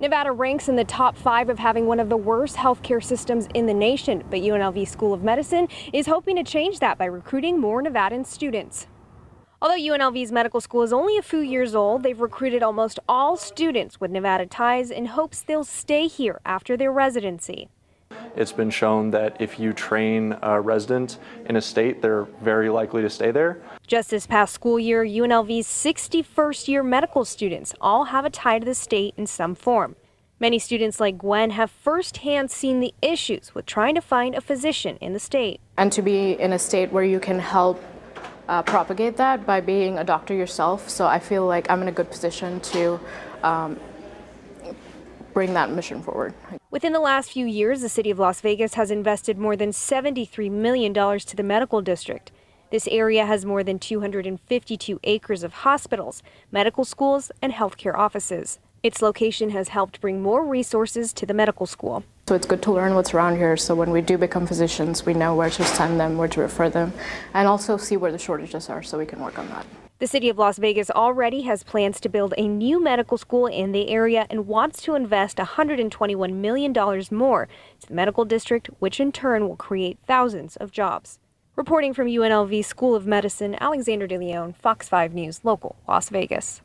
Nevada ranks in the top five of having one of the worst healthcare systems in the nation, but UNLV School of Medicine is hoping to change that by recruiting more Nevadan students. Although UNLV's medical school is only a few years old, they've recruited almost all students with Nevada ties in hopes they'll stay here after their residency. It's been shown that if you train a resident in a state, they're very likely to stay there. Just this past school year, UNLV's 61st year medical students all have a tie to the state in some form. Many students like Gwen have firsthand seen the issues with trying to find a physician in the state. And to be in a state where you can help uh, propagate that by being a doctor yourself. So I feel like I'm in a good position to um, bring that mission forward. Within the last few years, the city of Las Vegas has invested more than $73 million to the medical district. This area has more than 252 acres of hospitals, medical schools, and healthcare offices. Its location has helped bring more resources to the medical school. So it's good to learn what's around here so when we do become physicians, we know where to send them, where to refer them, and also see where the shortages are so we can work on that. The city of Las Vegas already has plans to build a new medical school in the area and wants to invest $121 million more to the medical district, which in turn will create thousands of jobs. Reporting from UNLV School of Medicine, Alexander DeLeon, Fox 5 News, local, Las Vegas.